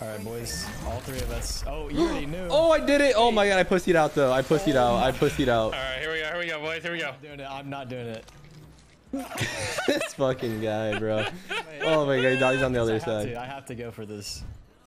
All right, boys. All three of us. Oh, you already knew. Oh, I did it. Oh my god, I pussied out though. I pussied out. I pussied out. All right, here we go. Here we go, boys. Here we go. I'm doing it. I'm not doing it. this fucking guy, bro. Oh my god, he's on the other I side. to. I have to go for this.